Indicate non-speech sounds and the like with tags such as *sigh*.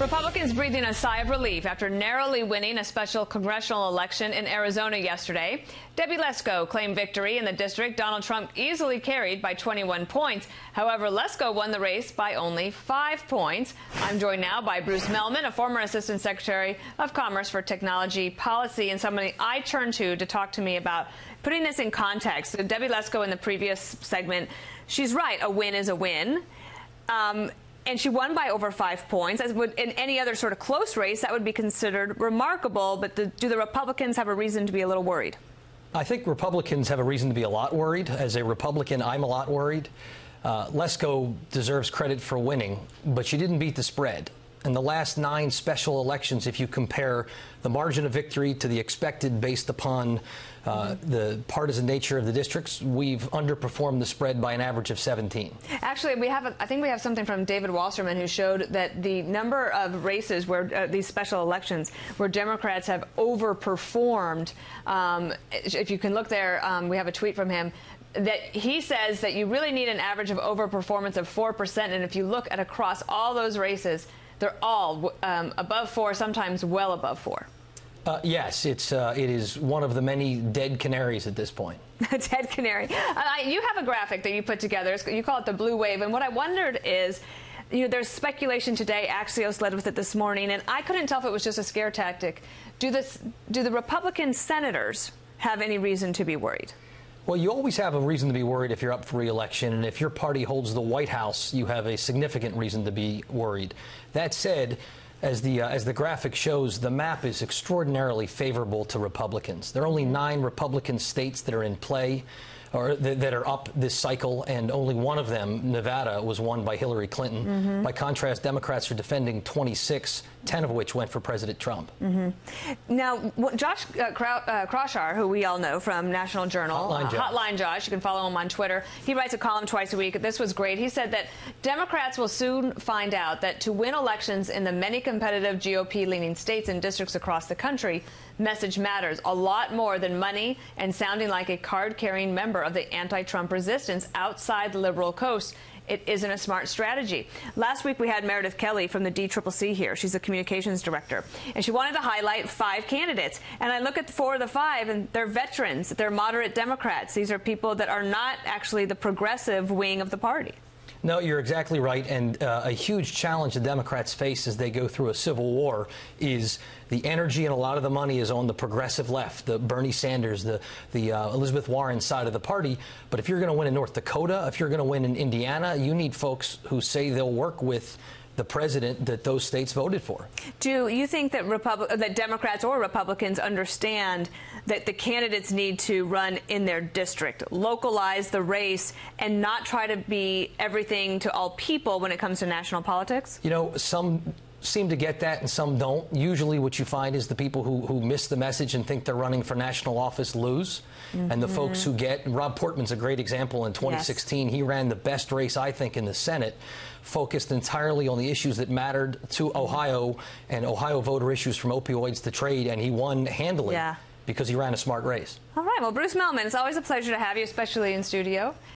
Republicans breathing a sigh of relief after narrowly winning a special congressional election in Arizona yesterday. Debbie Lesko claimed victory in the district Donald Trump easily carried by 21 points. However, Lesko won the race by only five points. I'm joined now by Bruce Mehlman, a former Assistant Secretary of Commerce for Technology Policy, and somebody I turn to to talk to me about putting this in context. So Debbie Lesko in the previous segment, she's right, a win is a win. Um, and she won by over five points. As would in any other sort of close race, that would be considered remarkable. But the, do the Republicans have a reason to be a little worried? I think Republicans have a reason to be a lot worried. As a Republican, I'm a lot worried. Uh, Lesko deserves credit for winning, but she didn't beat the spread in the last nine special elections, if you compare the margin of victory to the expected based upon uh, the partisan nature of the districts, we've underperformed the spread by an average of 17. Actually, we have, a, I think we have something from David Wasserman who showed that the number of races where uh, these special elections where Democrats have overperformed. Um, if you can look there, um, we have a tweet from him that he says that you really need an average of overperformance of 4%. And if you look at across all those races, they're all um, above four, sometimes well above four. Uh, yes, it's uh, it is one of the many dead canaries at this point. *laughs* dead canary. Uh, you have a graphic that you put together. You call it the blue wave, and what I wondered is. You know, there's speculation today. Axios led with it this morning, and I couldn't tell if it was just a scare tactic. Do this? Do the Republican senators have any reason to be worried? Well, you always have a reason to be worried if you're up for reelection, and if your party holds the White House, you have a significant reason to be worried. That said, as the uh, as the graphic shows, the map is extraordinarily favorable to Republicans. There are only nine Republican states that are in play or th- that are up this cycle, and only one of them, Nevada, was won by Hillary Clinton. Mm-hmm. By contrast, Democrats are defending 26, 10 of which went for President Trump. Mm-hmm. Now, Josh uh, Crow- uh, who we all know from National Journal, Hotline, uh, Josh. Hotline Josh, you can follow him on Twitter. He writes a column twice a week. This was great. He said that Democrats will soon find out that to win elections in the many competitive GOP leaning states and districts across the country, message matters a lot more than money and sounding like a card carrying member of the anti Trump resistance outside the liberal coast. It isn't a smart strategy. Last week we had Meredith Kelly from the DCCC here. She's the communications director. And she wanted to highlight five candidates. And I look at four of the five, and they're veterans. They're moderate Democrats. These are people that are not actually the progressive wing of the party. No, you're exactly right. And uh, a huge challenge the Democrats face as they go through a civil war is the energy and a lot of the money is on the progressive left, the Bernie Sanders, the, the uh, Elizabeth Warren side of the party. But if you're going to win in North Dakota, if you're going to win in Indiana, you need folks who say they'll work with the president that those states voted for. Do you think that Repub- that Democrats or Republicans understand that the candidates need to run in their district, localize the race, and not try to be everything to all people when it comes to national politics? You know, some seem to get that and some don't. Usually, what you find is the people who, who miss the message and think they're running for national office lose. Mm-hmm. And the folks who get, Rob Portman's a great example in 2016. Yes. He ran the best race, I think, in the Senate, focused entirely on the issues that mattered to Ohio and Ohio voter issues from opioids to trade, and he won handily. Yeah. Because he ran a smart race. All right. Well, Bruce Mehlman, it's always a pleasure to have you, especially in studio.